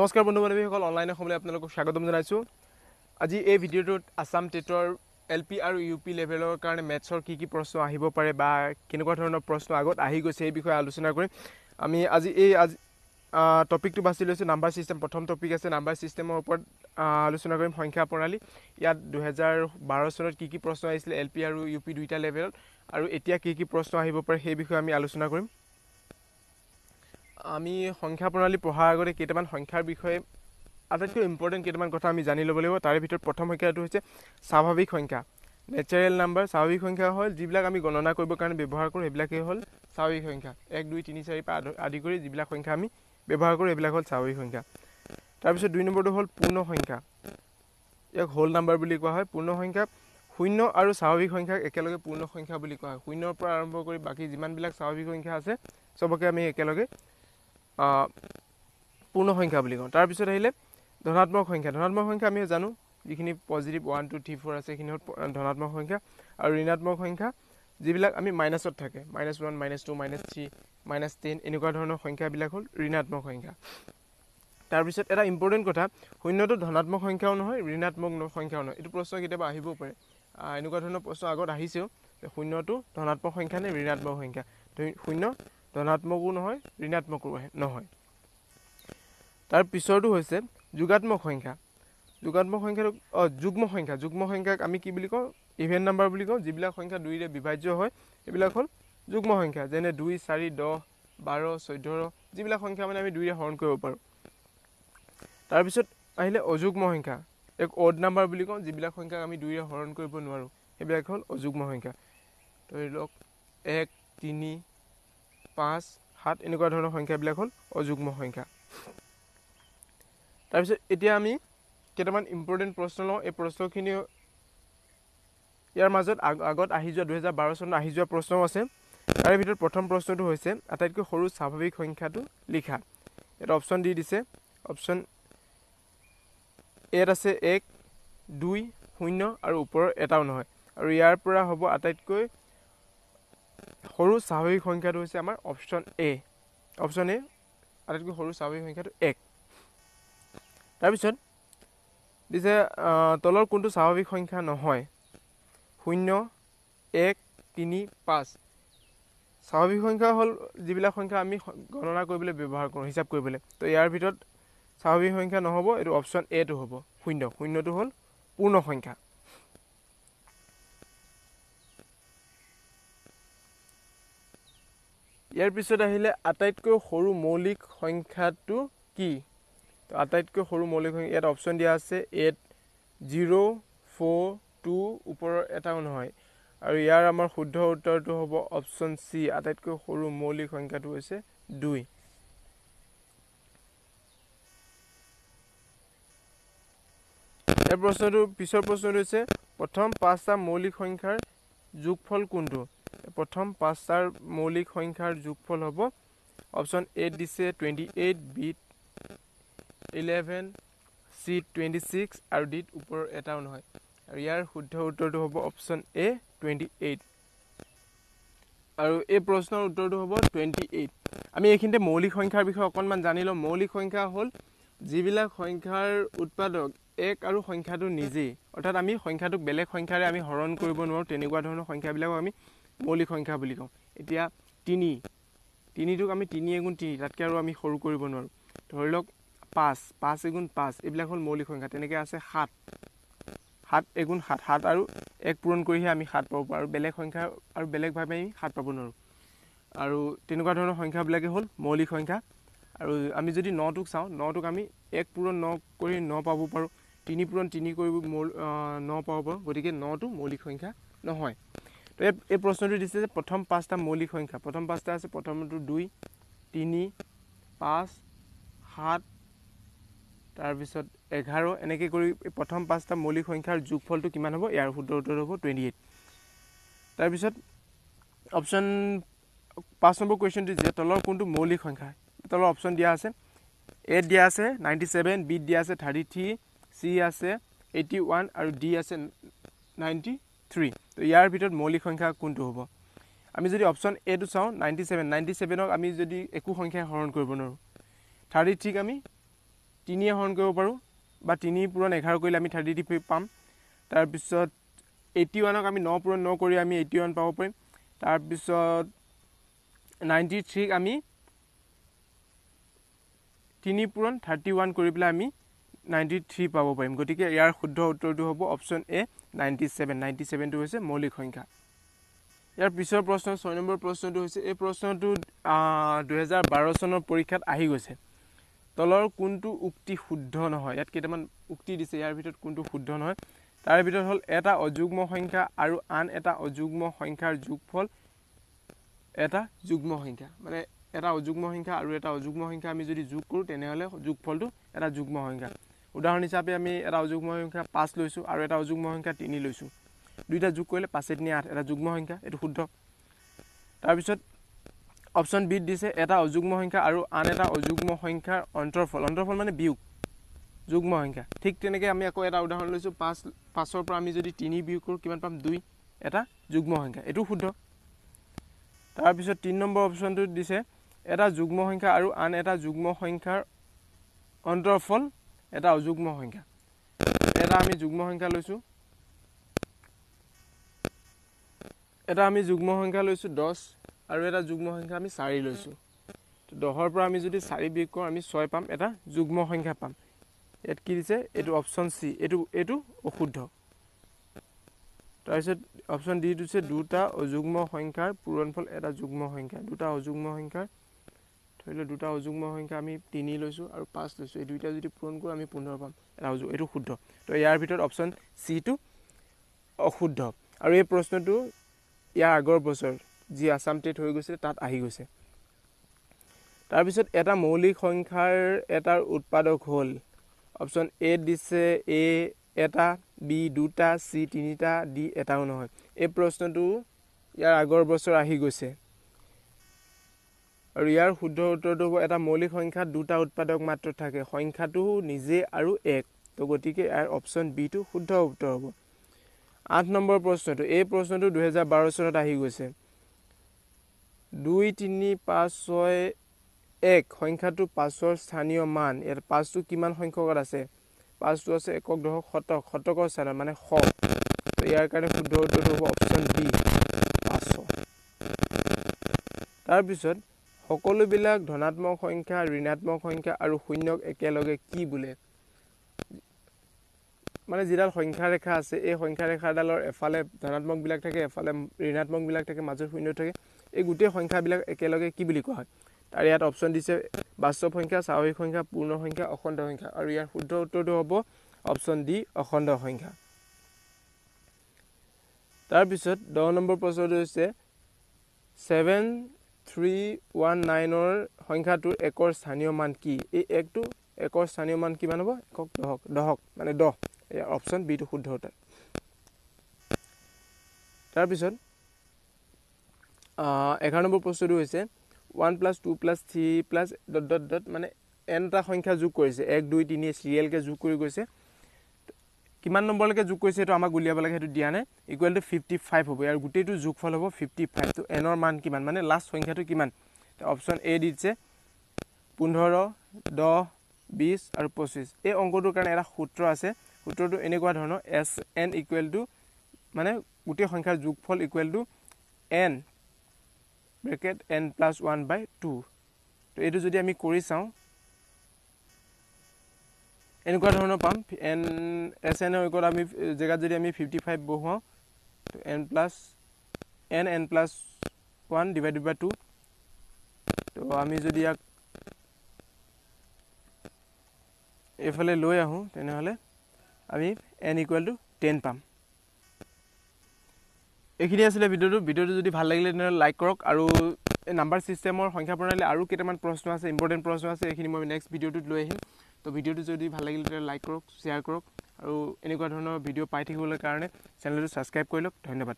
নমস্কাৰ বন্ধু বান্ধৱীসকল অনলাইন অসমলৈ আপোনালোকক স্বাগতম জনাইছোঁ। আজি এই ভিডিঅ'টোত আছাম টেটৰ এল পি আৰু ইউ পি লেভেলৰ কাৰণে মেথছৰ কি কি প্ৰশ্ন আহিব পাৰে বা কেনেকুৱা ধৰণৰ প্ৰশ্ন আগত আহি গৈছে এই বিষয়ে আলোচনা কৰিম। আমি আজি এই আজি টপিকটো বাছি লৈছোঁ নাম্বাৰ ছিষ্টেম প্ৰথম টপিক আছে নাম্বাৰ ছিষ্টেমৰ ওপৰত আলোচনা কৰিম সংখ্যা প্ৰণালী। ইয়াত দুহেজাৰ বাৰ চনত কি কি প্ৰশ্ন আহিছিলে এল পি আৰু ইউ পি দুইটা লেভেলত আৰু এতিয়া কি কি প্ৰশ্ন আহিব পাৰে সেই বিষয়ে আমি আলোচনা কৰিম। আমি সংখ্যা প্ৰণালী পঢ়াৰ আগতে কেইটামান সংখ্যাৰ বিষয়ে আটাইতকৈ ইম্পৰ্টেণ্ট কেইটামান কথা আমি জানি ল'ব লাগিব। তাৰে ভিতৰত প্ৰথম সংখ্যাটো হৈছে স্বাভাৱিক সংখ্যা। নেচাৰেল নাম্বাৰ স্বাভাৱিক সংখ্যা হ'ল যিবিলাক আমি গণনা কৰিবৰ কাৰণে ব্যৱহাৰ কৰোঁ সেইবিলাকেই হ'ল স্বাভাৱিক সংখ্যা। এক দুই তিনি চাৰি পৰা আদ- কৰি যিবিলাক সংখ্যা আমি ব্যৱহাৰ কৰোঁ এইবিলাক হ'ল স্বাভাৱিক সংখ্যা। তাৰপিছত দুই নম্বৰটো হ'ল পূৰ্ণ সংখ্যা। ইয়াক হোল নাম্বাৰ বুলি কোৱা হয়। পূৰ্ণ সংখ্যা শূন্য আৰু স্বাভাৱিক সংখ্যাক একেলগে পূৰ্ণ সংখ্যা বুলি কোৱা হয়। শূন্যৰ পৰা আৰম্ভ কৰি বাকী যিমানবিলাক স্বাভাৱিক সংখ্যা আছে চবকে আমি একেলগে পূৰ্ণ সংখ্যা বুলি কওঁ। তাৰপিছত আহিলে ধনাত্মক সংখ্যা। ধনাত্মক সংখ্যা আমি জানো যিখিনি positive one two three four আছে সেইখিনি হ'ল ধনাত্মক সংখ্যা আৰু ঋণাত্মক সংখ্যা যিবিলাক আমি মাইনাছত থাকে। Minus one minus two minus three minus ten এনেকুৱা ধৰণৰ সংখ্যাবিলাক হ'ল ঋণাত্মক সংখ্যা। তাৰপিছত এটা ইম্পৰ্টেণ্ট কথা শূন্যটো ধনাত্মক সংখ্যাও নহয় ঋণাত্মক সংখ্যাও নহয়। এইটো প্ৰশ্ন কেতিয়াবা আহিবও পাৰে। এনেকুৱা ধৰণৰ প্ৰশ্ন আগত আহিছেও শূন্যটো ধনাত্মক সংখ্যা নে ঋণাত্মক সংখ্যা? শূন্য ধনাত্মকো নহয় ঋণাত্মকো নহয়। তাৰ পিছৰটো হৈছে যোগাত্মক সংখ্যা। যোগাত্মক সংখ্যাটো অঁ যুগ্ম সংখ্যা। যুগ্ম সংখ্যাক আমি কি বুলি কওঁ? ইভেন নাম্বাৰ বুলি কওঁ যিবিলাক সংখ্যা দুইৰে বিভাজ্য হয় সেইবিলাক হ'ল যুগ্ম সংখ্যা। যেনে দুই চাৰি দহ বাৰ চৈধ্য যিবিলাক সংখ্যা মানে আমি দুইৰে হৰণ কৰিব পাৰোঁ। তাৰপিছত আহিলে অযুগ্ম সংখ্যা। এক অড নাম্বাৰ বুলি কওঁ যিবিলাক সংখ্যাক আমি দুইৰে হৰণ কৰিব নোৱাৰোঁ সেইবিলাক হ'ল অযুগ্ম সংখ্যা। ধৰি লওক এক তিনি পাঁচ সাত এনেকুৱা ধৰণৰ সংখ্যাবিলাক হ'ল অযুগ্ম সংখ্যা। তাৰপিছত এতিয়া আমি কেইটামান ইম্পৰ্টেণ্ট প্ৰশ্ন লওঁ। এই প্ৰশ্নখিনি ইয়াৰ মাজত আগ- আগত আহি যোৱা দুহেজাৰ বাৰ চনত আহি যোৱা প্ৰশ্নও আছে। তাৰে ভিতৰত প্ৰথম প্ৰশ্নটো হৈছে আটাইতকৈ সৰু স্বাভাৱিক সংখ্যাটো লিখা। ইয়াত অপশ্যন দি দিছে। অপশ্যন এত আছে এক দুই শূন্য আৰু ওপৰৰ এটাও নহয়। আৰু ইয়াৰ পৰা হ'ব আটাইতকৈ সৰু স্বাভাৱিক সংখ্যাটো হৈছে আমাৰ অপশ্যন এ অপশ্যন এ আটাইতকৈ সৰু স্বাভাৱিক সংখ্যাটো এক। তাৰপিছত দিছে তলৰ কোনটো স্বাভাৱিক সংখ্যা নহয়? শূন্য এক তিনি পাঁচ। স্বাভাৱিক সংখ্যা হ'ল যিবিলাক সংখ্যা আমি গণনা কৰিবলৈ ব্যৱহাৰ কৰোঁ হিচাপ কৰিবলৈ। তো ইয়াৰ ভিতৰত স্বাভাৱিক সংখ্যা নহ'ব এইটো অপশ্যন এটো হ'ব। শূন্য শূন্যটো হ'ল পূৰ্ণ সংখ্যা। ইয়াৰ পিছত আহিলে আটাইতকৈ সৰু মৌলিক সংখ্যাটো কি? তো আটাইতকৈ সৰু মৌলিক সংখ্যা ইয়াত অপশ্যন দিয়া আছে এইট জিৰ' ফ'ৰ টু ওপৰৰ এটাও নহয়। আৰু ইয়াৰ আমাৰ শুদ্ধ উত্তৰটো হ'ব অপশ্যন চি আটাইতকৈ সৰু মৌলিক সংখ্যাটো হৈছে দুই। এই প্ৰশ্নটো পিছৰ প্ৰশ্নটো হৈছে প্ৰথম পাঁচটা মৌলিক সংখ্যাৰ যোগফল কোনটো? প্ৰথম পাঁচটাৰ মৌলিক সংখ্যাৰ যোগফল হ'ব। অপশ্যন এত দিছে টুৱেণ্টি এইট বিত ইলেভেন চি টুৱেণ্টি ছিক্স আৰু ডিত ওপৰৰ এটাও নহয়। আৰু ইয়াৰ শুদ্ধ উত্তৰটো হ'ব অপশ্যন এ টুৱেণ্টি এইট। আৰু এই প্ৰশ্নৰ উত্তৰটো হ'ব টুৱেণ্টি এইট। আমি এইখিনিতে মৌলিক সংখ্যাৰ বিষয়ে অকণমান জানি লওঁ। মৌলিক সংখ্যা হ'ল যিবিলাক সংখ্যাৰ উৎপাদক এক আৰু সংখ্যাটো নিজেই। অৰ্থাৎ আমি সংখ্যাটোক বেলেগ সংখ্যাৰে আমি হৰণ কৰিব নোৱাৰোঁ। তেনেকুৱা ধৰণৰ সংখ্যাবিলাকক আমি মৌলিক সংখ্যা বুলি কওঁ। এতিয়া তিনি তিনিটোক আমি তিনি এগুণ তিনি তাতকৈ আৰু আমি সৰু কৰিব নোৱাৰোঁ। ধৰি লওক পাঁচ পাঁচ এগুণ পাঁচ এইবিলাক হ'ল মৌলিক সংখ্যা। তেনেকৈ আছে সাত। সাত এগুণ সাত সাত আৰু এক পূৰণ কৰিহে আমি সাত পাব পাৰোঁ। আৰু বেলেগ সংখ্যা আৰু বেলেগভাৱে আমি সাত পাব নোৱাৰোঁ। আৰু তেনেকুৱা ধৰণৰ সংখ্যাবিলাকে হ'ল মৌলিক সংখ্যা। আৰু আমি যদি নটোক চাওঁ নটোক আমি এক পূৰণ ন কৰি ন পাব পাৰোঁ। তিনি পূৰণ তিনি কৰি মৌল ন পাব পাৰোঁ। গতিকে নটো মৌলিক সংখ্যা নহয়। এই প্ৰশ্নটো দিছে যে প্ৰথম পাঁচটা মৌলিক সংখ্যা। প্ৰথম পাঁচটা আছে প্ৰথমটো দুই তিনি পাঁচ সাত তাৰপিছত এঘাৰ। এনেকৈ কৰি প্ৰথম পাঁচটা মৌলিক সংখ্যাৰ যোগফলটো কিমান হ'ব? ইয়াৰ শুদ্ধ উত্তৰ হ'ব টুৱেণ্টি এইট তাৰপিছত অপশ্যন পাঁচ নম্বৰ কুৱেশ্যনটো যে তলৰ কোনটো মৌলিক সংখ্যা? তলৰ অপশ্যন দিয়া আছে। এত দিয়া আছে নাইণ্টি ছেভেন বিত দিয়া আছে থাৰ্টি থ্ৰী চি আছে এইটি ওৱান আৰু ডি আছে নাইণ্টি থ্ৰী তো ইয়াৰ ভিতৰত মৌলিক সংখ্যা কোনটো হ'ব? আমি যদি অপশ্যন এটো চাওঁ নাইণ্টি ছেভেন নাইণ্টি ছেভেনক আমি যদি একো সংখ্যাই হৰণ কৰিব নোৱাৰোঁ। থাৰ্টি থ্ৰীক আমি তিনিয়ে হৰণ কৰিব পাৰোঁ বা তিনি পূৰণ এঘাৰ কৰিলে আমি থাৰ্টি থ্ৰী পাম। তাৰপিছত এইটি ওৱানক আমি ন পূৰণ ন কৰি আমি এইটি ওৱান পাব পাৰিম। তাৰপিছত নাইণ্টি থ্ৰীক আমি তিনি পূৰণ থাৰ্টি ওৱান কৰি পেলাই আমি নাইণ্টি থ্ৰী পাব পাৰিম। গতিকে ইয়াৰ শুদ্ধ উত্তৰটো হ'ব option A ninety seven ninety ছেভেনটো হৈছে মৌলিক সংখ্যা। ইয়াৰ পিছৰ প্ৰশ্ন ছয় নম্বৰ প্ৰশ্নটো হৈছে এই প্ৰশ্নটো দুহেজাৰ বাৰ চনৰ পৰীক্ষাত আহি গৈছে। তলৰ কোনটো উক্তি শুদ্ধ নহয়? ইয়াত কেইটামান উক্তি দিছে ইয়াৰ ভিতৰত কোনটো শুদ্ধ নহয়? তাৰ ভিতৰত হ'ল এটা অযুগ্ম সংখ্যা আৰু আন এটা অযুগ্ম সংখ্যাৰ যোগফল এটা যুগ্ম সংখ্যা। মানে এটা অযুগ্ম সংখ্যা আৰু এটা অযুগ্ম সংখ্যা আমি যদি যোগ কৰোঁ তেনেহ'লে যোগফলটো এটা যুগ্ম সংখ্যা। উদাহৰণ হিচাপে আমি এটা অযুগ্ম সংখ্যা পাঁচ লৈছোঁ আৰু এটা অযুগ্ম সংখ্যা তিনি লৈছোঁ। দুইটা যোগ কৰিলে পাঁচে তিনি আঠ এটা যুগ্ম সংখ্যা এইটো শুদ্ধ। তাৰপিছত অপশ্যন বিত দিছে এটা অযুগ্ম সংখ্যা আৰু আন এটা অযুগ্ম সংখ্যাৰ অন্তৰফল। অন্তৰফল মানে বিয়োগ যুগ্ম সংখ্যা। ঠিক তেনেকৈ আমি আকৌ এটা উদাহৰণ লৈছোঁ পাঁচ পাঁচৰ পৰা আমি যদি তিনি বিয়োগ কৰোঁ কিমান পাম? দুই এটা যুগ্ম সংখ্যা এইটো শুদ্ধ। তাৰপিছত তিনি নম্বৰ অপশ্যনটো দিছে এটা যুগ্ম সংখ্যা আৰু আন এটা যুগ্ম সংখ্যাৰ অন্তৰফল এটা অযুগ্ম সংখ্যা। এটা আমি যুগ্ম সংখ্যা লৈছোঁ। এটা আমি যুগ্ম সংখ্যা লৈছোঁ দহ আৰু এটা যুগ্ম সংখ্যা আমি চাৰি লৈছোঁ। দহৰ পৰা আমি যদি চাৰি বিয়োগ কৰোঁ আমি ছয় পাম এটা যুগ্ম সংখ্যা পাম। ইয়াত কি দিছে? এইটো অপশ্যন চি এইটো এইটো অশুদ্ধ। তাৰপিছত অপশ্যন ডি দিছে দুটা অযুগ্ম সংখ্যাৰ পূৰণফল এটা যুগ্ম সংখ্যা দুটা অযুগ্ম সংখ্যাৰ ধৰি লওক দুটা অযুগ্ম সংখ্যা আমি তিনি লৈছোঁ আৰু পাঁচ লৈছোঁ। এই দুইটা যদি পূৰণ কৰোঁ আমি পোন্ধৰ পাম। এটা অযুগ এইটো শুদ্ধ। তো ইয়াৰ ভিতৰত অপশ্যন চিটো অশুদ্ধ। আৰু এই প্ৰশ্নটো ইয়াৰ আগৰ বছৰ যি আছাম টেট হৈ গৈছে তাত আহি গৈছে। তাৰপিছত এটা মৌলিক সংখ্যাৰ এটাৰ উৎপাদক হ'ল। অপশ্যন এ দিছে এ এটা বি দুটা চি তিনিটা ডি এটাও নহয়। এই প্ৰশ্নটো ইয়াৰ আগৰ বছৰ আহি গৈছে। আৰু ইয়াৰ শুদ্ধ উত্তৰটো হ'ব এটা মৌলিক সংখ্যাত দুটা উৎপাদক মাত্ৰ থাকে সংখ্যাটো নিজে আৰু এক। তো গতিকে ইয়াৰ অপশ্যন বিটো শুদ্ধ উত্তৰ হ'ব। আঠ নম্বৰ প্ৰশ্নটো এই প্ৰশ্নটো দুহেজাৰ বাৰ চনত আহি গৈছে। দুই তিনি পাঁচ ছয় এক সংখ্যাটো পাঁচৰ স্থানীয় মান। ইয়াত পাঁচটো কিমান সংখ্যকত আছে? পাঁচটো আছে একক দশক শতক শতকৰ স্থানত মানে শ। তো ইয়াৰ কাৰণে শুদ্ধ উত্তৰটো হ'ব অপশ্যন বি পাঁচশ। তাৰপিছত সকলোবিলাক ধনাত্মক সংখ্যা ঋণাত্মক সংখ্যা আৰু শূন্যক একেলগে কি বোলে? মানে যিডাল সংখ্যা ৰেখা আছে এই সংখ্যা ৰেখাডালৰ এফালে ধনাত্মকবিলাক থাকে এফালে ঋণাত্মকবিলাক থাকে মাজত শূন্য থাকে এই গোটেই সংখ্যাবিলাক একেলগে কি বুলি কোৱা হয়? তাৰ ইয়াত অপশ্যন দিছে বাস্তৱ সংখ্যা স্বাভাৱিক সংখ্যা পূৰ্ণ সংখ্যা অখণ্ড সংখ্যা। আৰু ইয়াৰ শুদ্ধ উত্তৰটো হ'ব অপশ্যন ডি অখণ্ড সংখ্যা। তাৰপিছত দহ নম্বৰ প্ৰশ্নটো হৈছে ছেভেন থ্ৰী ওৱান নাইনৰ সংখ্যাটোৰ একৰ স্থানীয় মান কি? এই একটো একৰ স্থানীয় মান কিমান হ'ব? একক দহক দহক মানে দহ। ইয়াৰ অপশ্যন বিটো শুদ্ধ তাৰ তাৰপিছত এঘাৰ নম্বৰ প্ৰশ্নটো হৈছে one plus two plus three plus dot dot dot মানে এনটা সংখ্যা যোগ কৰিছে। এক দুই তিনি চিৰিয়েলকৈ যোগ কৰি গৈছে। কিমান নম্বৰলৈকে যোগ কৰিছে সেইটো আমাক উলিয়াব লাগে সেইটো দিয়া নাই। ইকুৱেল টু ফিফটি ফাইভ হ'ব। ইয়াৰ গোটেইটো যোগফল হ'ব ফিফটি ফাইভ তো এনৰ মান কিমান? মানে লাষ্ট সংখ্যাটো কিমান? অপশ্যন এ দিছে পোন্ধৰ দহ বিছ আৰু পঁচিছ। এই অংকটোৰ কাৰণে এটা সূত্ৰ আছে। সূত্ৰটো এনেকুৱা ধৰণৰ এছ এন ইকুৱেল টু মানে গোটেই সংখ্যাৰ যোগফল equal to N bracket N plus one by two তো এইটো যদি আমি কৰি চাওঁ এনেকুৱা ধৰণৰ পাম। এন এছ এনৰ ওপৰত আমি জেগাত যদি আমি fifty five বহুৱাওঁ N plus N N plus one divided by two তো আমি যদি ইয়াক এইফালে লৈ আহোঁ তেনেহ'লে আমি এন ইকুৱেল টু টেন পাম। এইখিনি আছিলে ভিডিঅ'টো। ভিডিঅ'টো যদি ভাল লাগিলে তেনেহ'লে লাইক কৰক আৰু নাম্বাৰ ছিষ্টেমৰ সংখ্যা প্ৰণালী আৰু কেইটামান প্ৰশ্ন আছে ইম্পৰ্টেণ্ট প্ৰশ্ন আছে এইখিনি মই নেক্সট ভিডিঅ'টোত লৈ আহিম। তো ভিডিঅ'টো যদি ভাল লাগিলে তেতিয়া লাইক কৰক শ্বেয়াৰ কৰক আৰু এনেকুৱা ধৰণৰ ভিডিঅ' পাই থাকিবলৈ কাৰণে চেনেলটো ছাবস্ক্ৰাইব কৰি লওক। ধন্যবাদ।